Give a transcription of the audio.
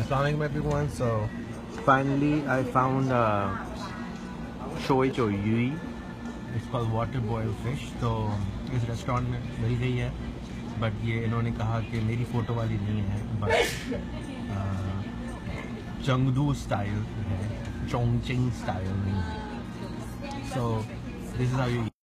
Assalamualaikum everyone. So finally I found uh, choy choy yui. It's called water boiled fish. तो इस restaurant में मिल गई है but ये इन्होंने कहा कि मेरी फ़ोटो वाली नहीं है बट चंगदू स्टाइल है चोंगचिंग स्टाइल नहीं है so this is how you